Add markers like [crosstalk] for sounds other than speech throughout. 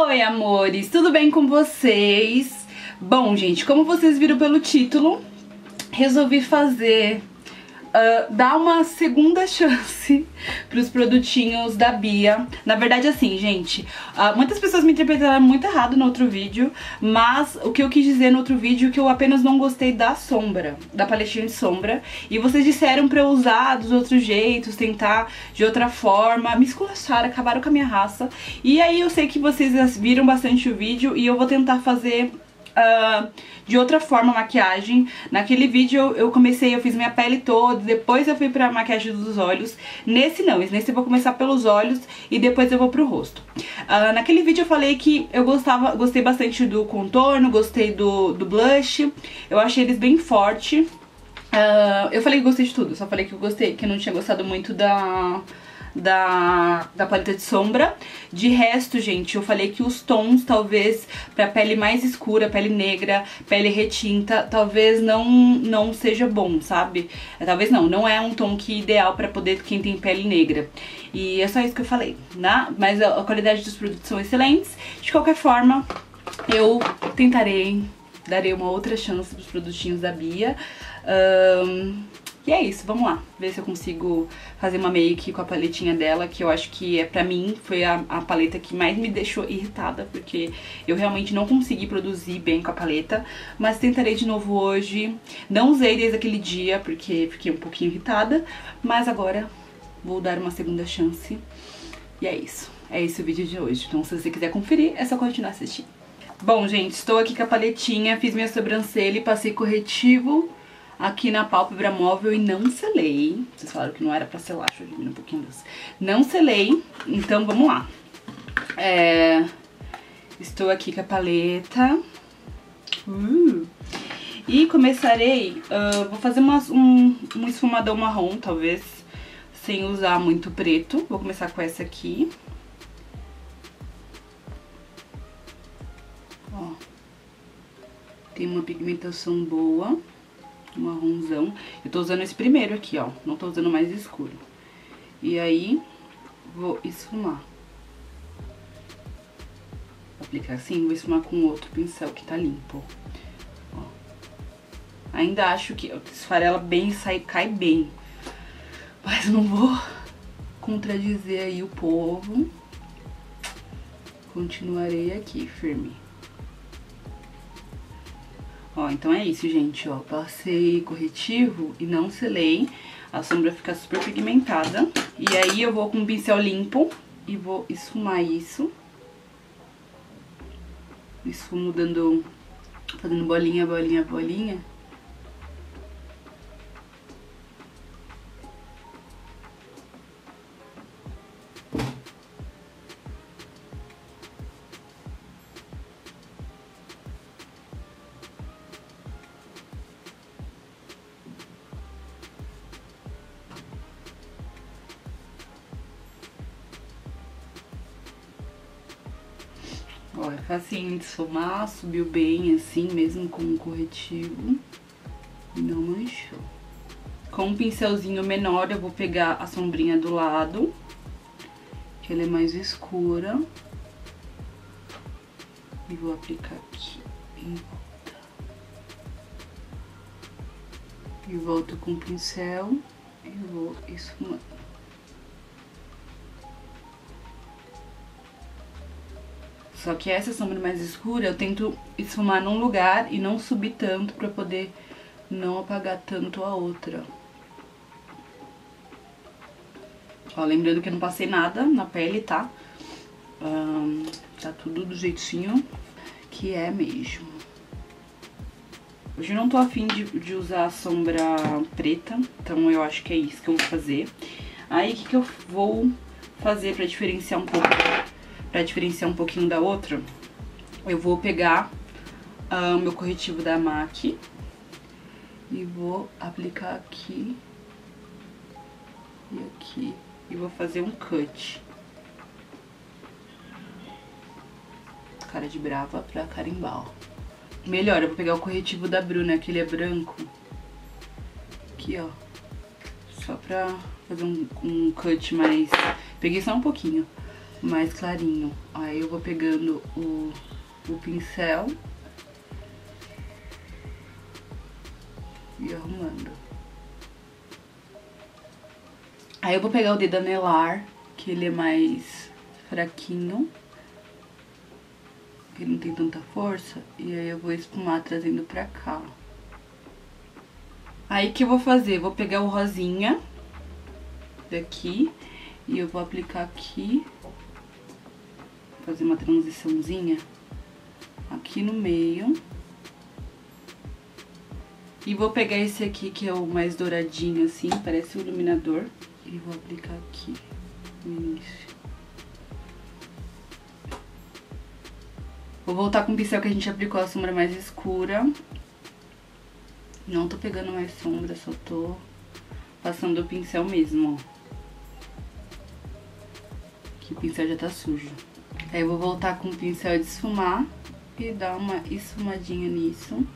Oi, amores, tudo bem com vocês? Bom, gente, como vocês viram pelo título, resolvi fazer Uh, dar uma segunda chance pros produtinhos da Bia. Na verdade, assim, gente, uh, muitas pessoas me interpretaram muito errado no outro vídeo, mas o que eu quis dizer no outro vídeo é que eu apenas não gostei da sombra, da paletinha de sombra, e vocês disseram pra eu usar dos outros jeitos, tentar de outra forma, me esculacharam, acabaram com a minha raça, e aí eu sei que vocês viram bastante o vídeo e eu vou tentar fazer uh, de outra forma maquiagem. Naquele vídeo eu comecei, eu fiz minha pele toda, depois eu fui pra maquiagem dos olhos. Nesse não, nesse eu vou começar pelos olhos e depois eu vou pro rosto. Uh, naquele vídeo eu falei que eu gostava, gostei bastante do contorno, gostei do, do blush, eu achei eles bem forte. Uh, eu falei que gostei de tudo, só falei que eu gostei, que eu não tinha gostado muito da da, da paleta de sombra. De resto, gente, eu falei que os tons, talvez, pra pele mais escura, pele negra, pele retinta, talvez não, não seja bom, sabe? Talvez não, não é um tom que ideal pra poder quem tem pele negra. E é só isso que eu falei, né? Mas a, a qualidade dos produtos são excelentes. De qualquer forma, eu tentarei, darei uma outra chance pros produtinhos da Bia. Um, e é isso, vamos lá, ver se eu consigo fazer uma make com a paletinha dela, que eu acho que é pra mim, foi a, a paleta que mais me deixou irritada, porque eu realmente não consegui produzir bem com a paleta, mas tentarei de novo hoje. Não usei desde aquele dia, porque fiquei um pouquinho irritada, mas agora vou dar uma segunda chance. E é isso, é esse o vídeo de hoje. Então se você quiser conferir, é só continuar assistindo. Bom, gente, estou aqui com a paletinha, fiz minha sobrancelha e passei corretivo aqui na pálpebra móvel e não selei. Vocês falaram que não era pra selar, deixa eu diminuir um pouquinho das... Não selei, então vamos lá. É... Estou aqui com a paleta. Uh. E começarei, uh, vou fazer uma, um, um esfumadão marrom, talvez, sem usar muito preto. Vou começar com essa aqui. Ó. Tem uma pigmentação boa marronzão. Eu tô usando esse primeiro aqui, ó. Não tô usando mais escuro. E aí, vou esfumar. Vou aplicar assim, vou esfumar com outro pincel que tá limpo. Ó. Ainda acho que esfarela bem, sai, cai bem. Mas não vou contradizer aí o povo. Continuarei aqui, firme. Ó, então é isso, gente, ó. Passei corretivo e não selei. A sombra fica super pigmentada. E aí eu vou com um pincel limpo e vou esfumar isso. Esfumo dando... Fazendo bolinha, bolinha, bolinha. É facinho de somar, subiu bem assim, mesmo com o corretivo. Não manchou. Com um pincelzinho menor eu vou pegar a sombrinha do lado, que ela é mais escura. E vou aplicar aqui em volta. E volto com o pincel e vou esfumando. Só que essa sombra mais escura eu tento esfumar num lugar e não subir tanto pra poder não apagar tanto a outra. Ó, lembrando que eu não passei nada na pele, tá? Um, tá tudo do jeitinho que é mesmo. Hoje eu não tô afim de, de usar a sombra preta, então eu acho que é isso que eu vou fazer. Aí, o que, que eu vou fazer pra diferenciar um pouco pra diferenciar um pouquinho da outra, eu vou pegar uh, meu corretivo da MAC e vou aplicar aqui e aqui e vou fazer um cut. Cara de brava pra carimbar, ó. Melhor, eu vou pegar o corretivo da Bruna, que ele é branco. Aqui, ó. Só pra fazer um, um cut mais... Peguei só um pouquinho mais clarinho. Aí eu vou pegando o, o pincel e arrumando. Aí eu vou pegar o dedo anelar, que ele é mais fraquinho. Que não tem tanta força. E aí eu vou espumar trazendo pra cá. Aí que eu vou fazer? Vou pegar o rosinha daqui e eu vou aplicar aqui. Fazer uma transiçãozinha aqui no meio. E vou pegar esse aqui que é o mais douradinho assim, parece um iluminador. E vou aplicar aqui no início. Vou voltar com o pincel que a gente aplicou a sombra mais escura. Não tô pegando mais sombra, só tô passando o pincel mesmo, ó. Que o pincel já tá sujo. Aí eu vou voltar com o pincel de esfumar e dar uma esfumadinha nisso.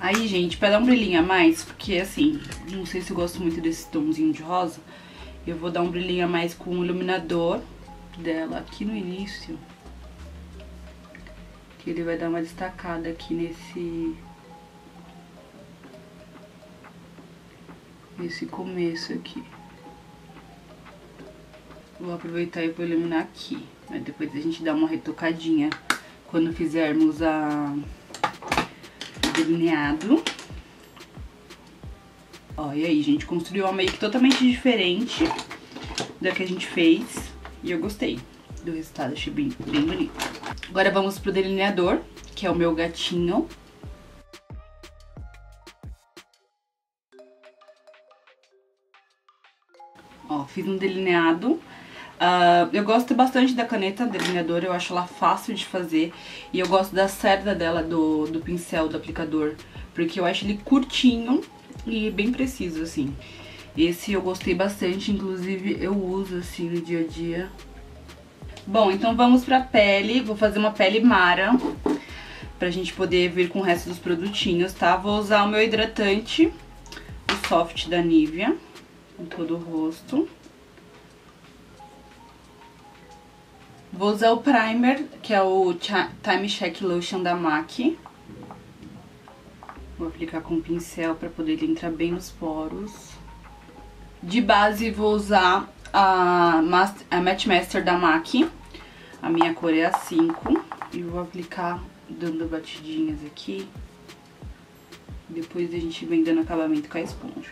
Aí, gente, pra dar um brilhinho a mais, porque assim, não sei se eu gosto muito desse tomzinho de rosa, eu vou dar um brilhinho a mais com o iluminador dela aqui no início. Que ele vai dar uma destacada aqui nesse... Nesse começo aqui. Vou aproveitar e vou iluminar aqui. Mas depois a gente dá uma retocadinha quando fizermos a... o delineado. Ó, e aí, gente, construiu uma make totalmente diferente da que a gente fez. E eu gostei do resultado, achei bem, bem bonito. Agora vamos pro delineador, que é o meu gatinho. Ó, fiz um delineado. Uh, eu gosto bastante da caneta delineador, eu acho ela fácil de fazer. E eu gosto da cerda dela, do, do pincel, do aplicador. Porque eu acho ele curtinho e bem preciso, assim. Esse eu gostei bastante, inclusive eu uso assim no dia a dia. Bom, então vamos pra pele, vou fazer uma pele Mara, pra gente poder vir com o resto dos produtinhos, tá? Vou usar o meu hidratante, o Soft da Nivea, em todo o rosto. Vou usar o primer, que é o Time Check Lotion da MAC. Vou aplicar com o pincel pra poder ele entrar bem nos poros. De base vou usar a, Master, a Match Master da MAC. A minha cor é a 5. E vou aplicar dando batidinhas aqui. Depois a gente vem dando acabamento com a esponja.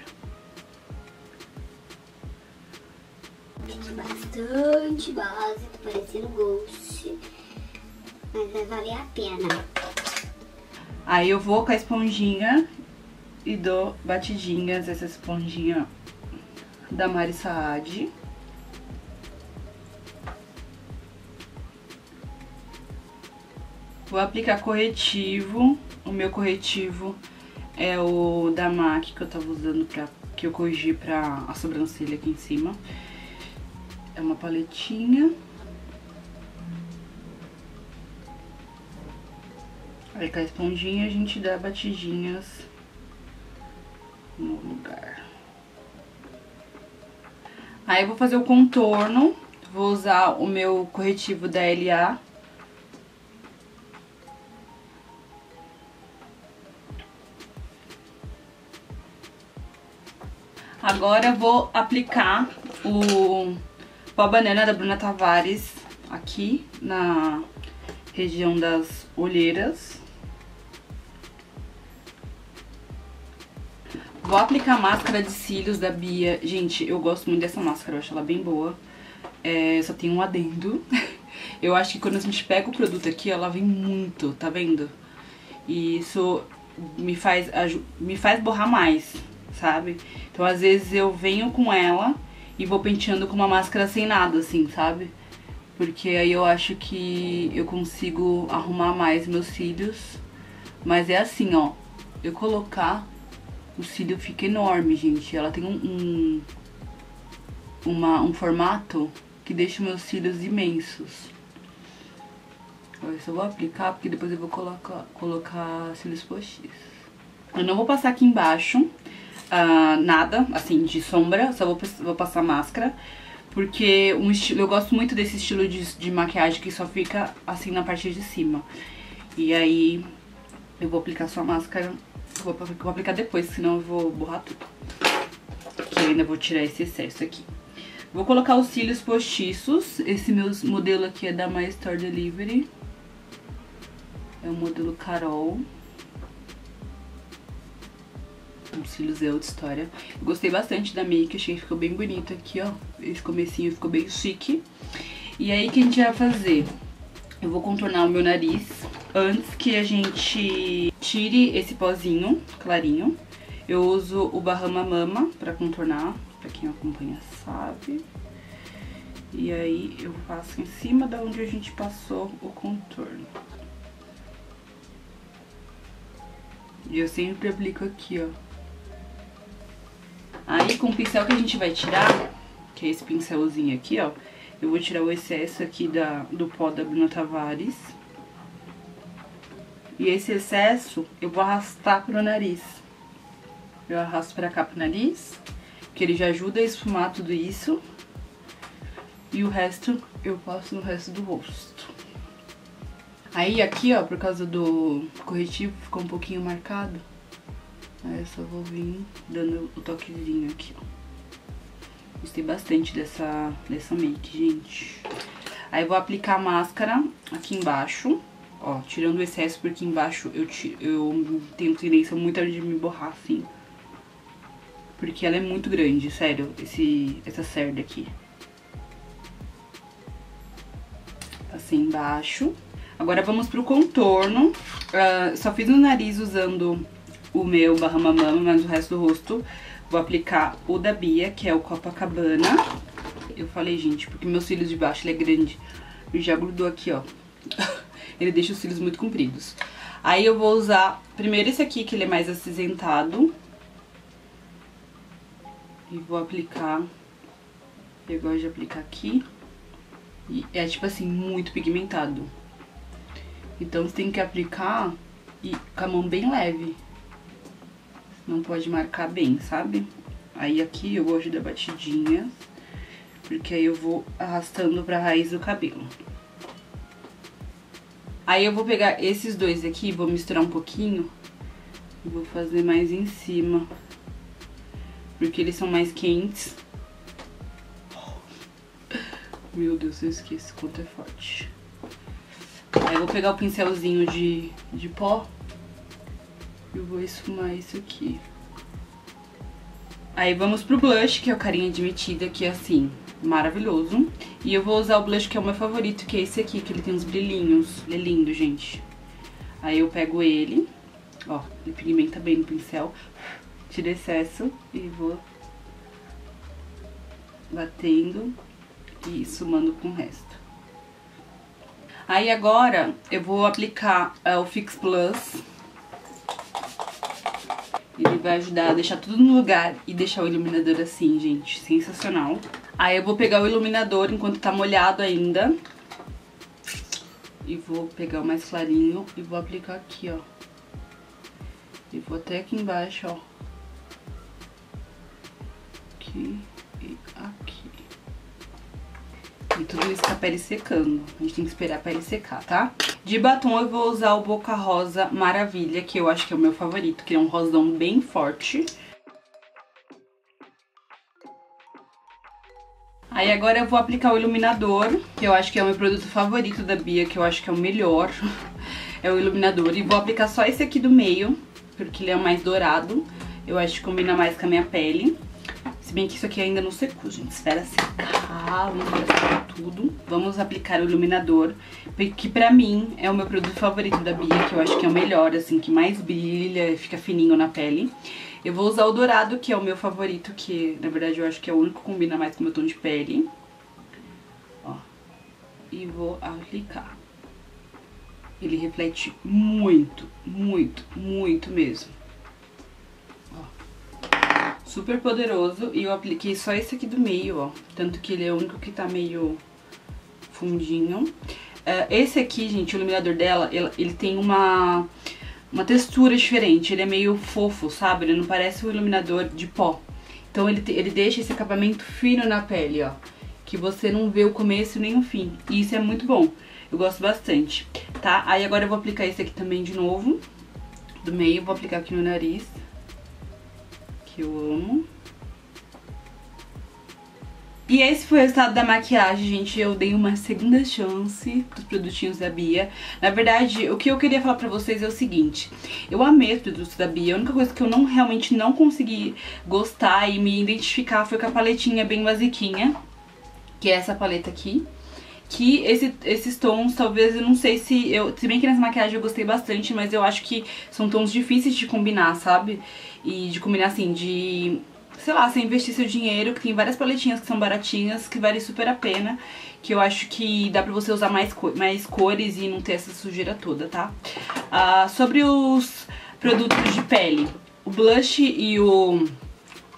Bastante base, tá parecendo Ghost. Mas vai valer a pena. Aí eu vou com a esponjinha e dou batidinhas, essa esponjinha da Mari Saad. Vou aplicar corretivo. O meu corretivo é o da MAC que eu tava usando pra... Que eu corrigi pra a sobrancelha aqui em cima. É uma paletinha. Aí com a esponjinha a gente dá batidinhas no lugar. Aí eu vou fazer o contorno, vou usar o meu corretivo da LA. Agora eu vou aplicar o pó banana da Bruna Tavares aqui na região das olheiras. Vou aplicar a máscara de cílios da Bia. Gente, eu gosto muito dessa máscara, eu acho ela bem boa. É, só tem um adendo. [laughs] eu acho que quando a gente pega o produto aqui, ela vem muito, tá vendo? E isso me faz, me faz borrar mais, sabe? Então às vezes eu venho com ela e vou penteando com uma máscara sem nada, assim, sabe? Porque aí eu acho que eu consigo arrumar mais meus cílios. Mas é assim, ó. Eu colocar o cílio fica enorme, gente. Ela tem um, um, uma, um formato que deixa meus cílios imensos. Eu só vou aplicar porque depois eu vou colocar, colocar cílios postiços. Eu não vou passar aqui embaixo uh, nada, assim, de sombra. Só vou, vou passar máscara. porque um estilo, eu gosto muito desse estilo de, de maquiagem que só fica assim na parte de cima. E aí eu vou aplicar só a máscara, vou, vou aplicar depois, senão eu vou borrar tudo. Que ainda vou tirar esse excesso aqui. Vou colocar os cílios postiços, esse meu modelo aqui é da My Store Delivery. É o modelo Carol. Os cílios é outra história. Gostei bastante da make, achei que ficou bem bonito aqui, ó. Esse comecinho ficou bem chique. E aí, o que a gente vai fazer? Eu vou contornar o meu nariz antes que a gente tire esse pozinho clarinho. Eu uso o Bahama Mama pra contornar, pra quem acompanha sabe. E aí eu passo em cima da onde a gente passou o contorno. E eu sempre aplico aqui, ó. Aí com o pincel que a gente vai tirar, que é esse pincelzinho aqui, ó, eu vou tirar o excesso aqui da, do pó da Bruna Tavares. E esse excesso eu vou arrastar pro nariz. Eu arrasto pra cá pro nariz, que ele já ajuda a esfumar tudo isso. E o resto eu passo no resto do rosto. Aí aqui, ó, por causa do corretivo, ficou um pouquinho marcado. Aí eu só vou vir dando o toquezinho aqui, ó. Gostei bastante dessa, dessa make, gente. Aí eu vou aplicar a máscara aqui embaixo, ó, tirando o excesso, porque embaixo eu, eu tenho tendência muito de me borrar, assim. Porque ela é muito grande, sério, esse, essa cerda aqui. Passei embaixo. Agora vamos pro contorno. Uh, só fiz no nariz usando o meu Bahama Mama, mas o resto do rosto vou aplicar o da Bia, que é o Copacabana. Eu falei, gente, porque meus cílios de baixo ele é grande. E já grudou aqui, ó. [laughs] ele deixa os cílios muito compridos. Aí eu vou usar primeiro esse aqui, que ele é mais acinzentado. E vou aplicar... Eu gosto de aplicar aqui. E é, tipo assim, muito pigmentado. Então você tem que aplicar e com a mão bem leve. Não pode marcar bem, sabe? Aí aqui eu gosto da batidinha, porque aí eu vou arrastando pra raiz do cabelo. Aí eu vou pegar esses dois aqui, vou misturar um pouquinho e vou fazer mais em cima, porque eles são mais quentes. [laughs] Meu Deus, eu esqueci quanto é forte. Aí eu vou pegar o pincelzinho de, de pó e vou esfumar isso aqui. Aí vamos pro blush, que é o carinha de metida, que é assim, maravilhoso. E eu vou usar o blush que é o meu favorito, que é esse aqui, que ele tem uns brilhinhos. Ele é lindo, gente. Aí eu pego ele, ó, ele pigmenta bem no pincel. Tiro excesso e vou batendo e sumando com o resto. Aí agora eu vou aplicar uh, o Fix Plus. Ele vai ajudar a deixar tudo no lugar e deixar o iluminador assim, gente, sensacional. Aí eu vou pegar o iluminador enquanto tá molhado ainda. E vou pegar o mais clarinho e vou aplicar aqui, ó. E vou até aqui embaixo, ó. Aqui e aqui. E tudo isso com a pele secando. A gente tem que esperar a pele secar, tá? De batom eu vou usar o Boca Rosa Maravilha, que eu acho que é o meu favorito, que é um rosão bem forte. Aí agora eu vou aplicar o iluminador, que eu acho que é o meu produto favorito da Bia, que eu acho que é o melhor. [laughs] é o iluminador. E vou aplicar só esse aqui do meio, porque ele é o mais dourado. Eu acho que combina mais com a minha pele. Se bem que isso aqui ainda não secou, gente. Espera secar, vamos secar tudo. Vamos aplicar o iluminador, que pra mim é o meu produto favorito da Bia, que eu acho que é o melhor, assim, que mais brilha, fica fininho na pele. Eu vou usar o dourado, que é o meu favorito, que na verdade eu acho que é o único que combina mais com o meu tom de pele. Ó. E vou aplicar. Ele reflete muito, muito, muito mesmo super poderoso. E eu apliquei só esse aqui do meio, ó. Tanto que ele é o único que tá meio fundinho. Uh, esse aqui, gente, o iluminador dela, ele, ele tem uma, uma textura diferente. Ele é meio fofo, sabe? Ele não parece um iluminador de pó. Então ele, ele deixa esse acabamento fino na pele, ó. que você não vê o começo nem o fim. E isso é muito bom. Eu gosto bastante, tá? Aí agora eu vou aplicar esse aqui também de novo. Do meio, vou aplicar aqui no nariz. Que eu amo. E esse foi o resultado da maquiagem, gente. Eu dei uma segunda chance pros produtinhos da Bia. Na verdade, o que eu queria falar pra vocês é o seguinte. Eu amei os produtos da Bia. A única coisa que eu não realmente não consegui gostar e me identificar foi com a paletinha bem basiquinha. Que é essa paleta aqui que esse, esses tons, talvez, eu não sei se... eu Se bem que nessa maquiagem eu gostei bastante, mas eu acho que são tons difíceis de combinar, sabe? E de combinar, assim, de sei lá, você investir seu dinheiro, que tem várias paletinhas que são baratinhas, que vale super a pena, que eu acho que dá pra você usar mais, mais cores e não ter essa sujeira toda, tá? Ah, sobre os produtos de pele, o blush e o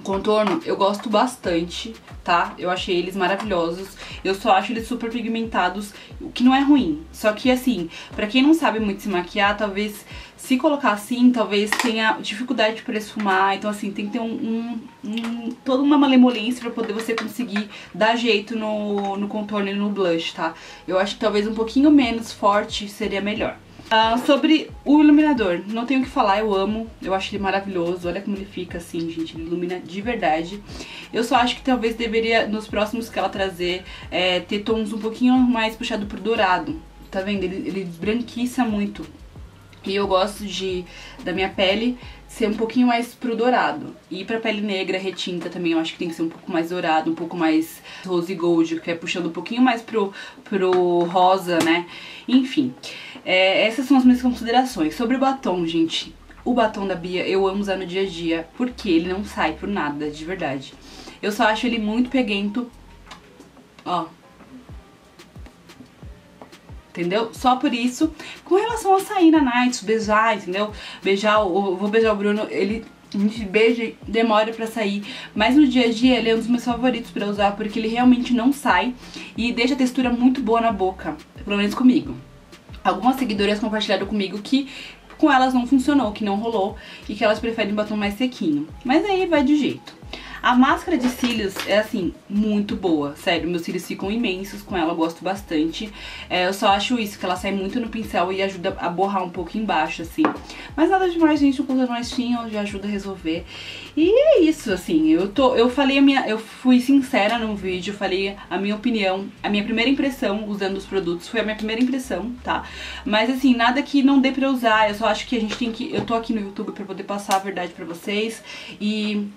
contorno eu gosto bastante, tá? Eu achei eles maravilhosos. Eu só acho eles super pigmentados, o que não é ruim. Só que assim, pra quem não sabe muito se maquiar, talvez se colocar assim, talvez tenha dificuldade para esfumar. Então assim, tem que ter um, um, um, toda uma malemolência pra poder você conseguir dar jeito no, no contorno e no blush, tá? Eu acho que talvez um pouquinho menos forte seria melhor. Uh, sobre o iluminador, não tenho o que falar, eu amo, eu acho ele maravilhoso, olha como ele fica assim, gente, ele ilumina de verdade. Eu só acho que talvez deveria, nos próximos que ela trazer, é, ter tons um pouquinho mais puxado pro dourado, tá vendo? Ele, ele branquiça muito. E eu gosto de da minha pele ser um pouquinho mais pro dourado. E pra pele negra, retinta também, eu acho que tem que ser um pouco mais dourado, um pouco mais rose gold, que é puxando um pouquinho mais pro, pro rosa, né? Enfim, é, essas são as minhas considerações. Sobre o batom, gente, o batom da Bia eu amo usar no dia a dia, porque ele não sai por nada, de verdade. Eu só acho ele muito peguento. Ó, entendeu? Só por isso. Com relação a sair na night, beijar, entendeu? Beijar, o, vou beijar o Bruno, ele a gente beija, demora pra sair, mas no dia a dia ele é um dos meus favoritos pra usar, porque ele realmente não sai e deixa a textura muito boa na boca, pelo menos comigo. Algumas seguidoras compartilharam comigo que com elas não funcionou, que não rolou e que elas preferem batom mais sequinho. Mas aí vai de jeito. A máscara de cílios é, assim, muito boa. Sério, meus cílios ficam imensos com ela, eu gosto bastante. É, eu só acho isso, que ela sai muito no pincel e ajuda a borrar um pouco embaixo, assim. Mas nada demais, gente, um contorno mais fino já ajuda a resolver. E é isso, assim, eu tô, eu falei a minha, eu fui sincera no vídeo, falei a minha opinião, a minha primeira impressão usando os produtos, foi a minha primeira impressão, tá? Mas assim, nada que não dê pra usar, eu só acho que a gente tem que, eu tô aqui no YouTube pra poder passar a verdade pra vocês e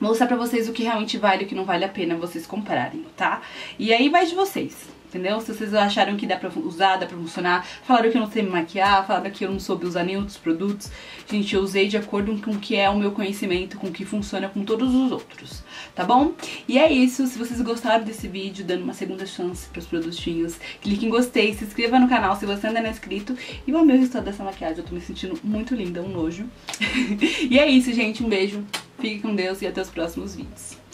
mostrar pra vocês o que realmente vale e o que não vale a pena vocês comprarem, tá? E aí vai de vocês, entendeu? Se vocês acharam que dá pra usar, dá pra funcionar, falaram que eu não sei me maquiar, falaram que eu não soube usar nenhum dos produtos. Gente, eu usei de acordo com o que é o meu conhecimento, com o que funciona com todos os outros, tá bom? E é isso, se vocês gostaram desse vídeo, dando uma segunda chance pros produtinhos, clique em gostei, se inscreva no canal se você ainda não é inscrito. E o meu resultado dessa maquiagem, eu tô me sentindo muito linda, um nojo. [laughs] e é isso, gente, um beijo. Fique com Deus e até os próximos vídeos.